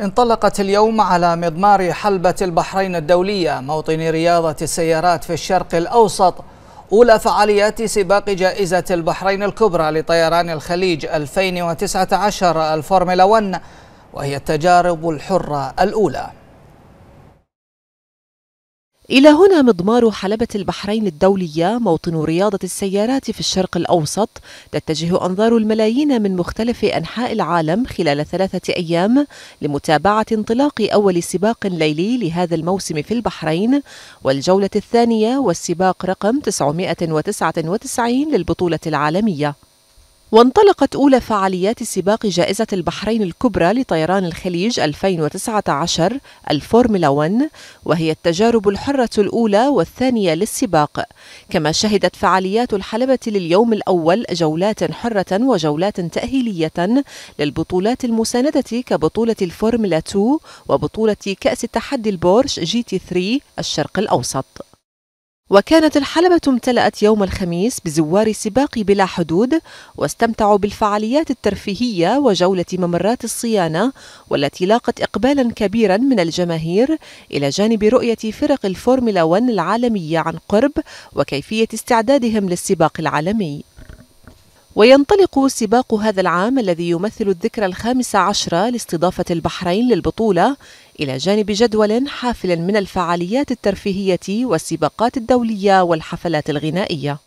انطلقت اليوم على مضمار حلبة البحرين الدولية موطن رياضة السيارات في الشرق الأوسط أولى فعاليات سباق جائزة البحرين الكبرى لطيران الخليج 2019 الفورمولا 1 وهي التجارب الحرة الأولى. إلى هنا مضمار حلبة البحرين الدولية موطن رياضة السيارات في الشرق الأوسط. تتجه أنظار الملايين من مختلف أنحاء العالم خلال ثلاثة أيام لمتابعة انطلاق أول سباق ليلي لهذا الموسم في البحرين. والجولة الثانية والسباق رقم 999 للبطولة العالمية. وانطلقت أولى فعاليات سباق جائزة البحرين الكبرى لطيران الخليج 2019 الفورمولا 1 وهي التجارب الحرة الأولى والثانية للسباق. كما شهدت فعاليات الحلبة لليوم الأول جولات حرة وجولات تأهيلية للبطولات المساندة كبطولة الفورمولا 2 وبطولة كأس التحدي البورش جي تي 3 الشرق الأوسط. وكانت الحلبة امتلأت يوم الخميس بزوار سباق بلا حدود واستمتعوا بالفعاليات الترفيهية وجولة ممرات الصيانة والتي لاقت إقبالا كبيرا من الجماهير إلى جانب رؤية فرق الفورمولا 1 العالمية عن قرب وكيفية استعدادهم للسباق العالمي. وينطلق سباق هذا العام الذي يمثل الذكرى الخامسة عشرة لاستضافة البحرين للبطولة إلى جانب جدول حافل من الفعاليات الترفيهية والسباقات الدولية والحفلات الغنائية.